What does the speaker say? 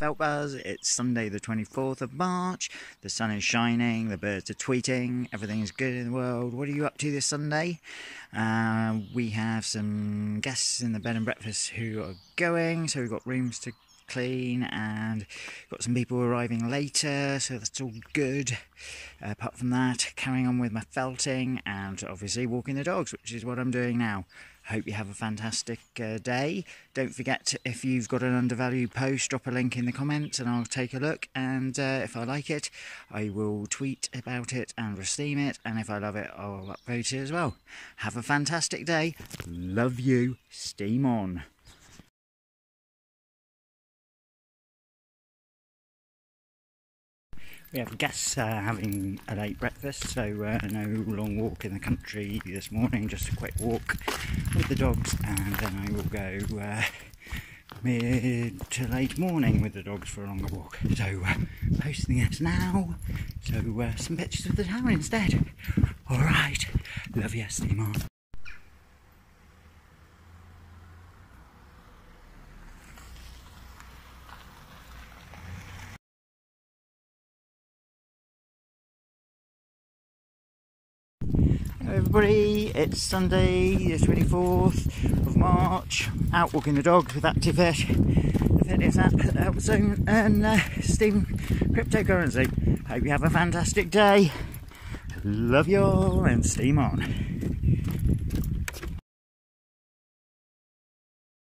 Felt Buzz. It's Sunday, the 24th of March. The sun is shining, the birds are tweeting, everything is good in the world. What are you up to this Sunday? Uh, we have some guests in the bed and breakfast who are going, so we've got rooms to clean and got some people arriving later, so that's all good. Uh, apart from that, carrying on with my felting and obviously walking the dogs, which is what I'm doing now. Hope you have a fantastic uh, day. Don't forget if you've got an undervalued post, drop a link in the comments and I'll take a look. And uh, if I like it, I will tweet about it and resteem it. And if I love it, I'll upvote it as well. Have a fantastic day. Love you. Steem on. We have guests uh, having a late breakfast, so uh, no long walk in the country this morning, just a quick walk with the dogs, and then I will go uh, mid to late morning with the dogs for a longer walk. So, uh, posting this now, so uh, some pictures of the town instead. Alright, love you, steem on. Hello everybody, it's Sunday the 24th of March, out walking the dogs with Actifit, the fitness app at Help Zone and uh, Steem Cryptocurrency. Hope you have a fantastic day. Love you all and steem on.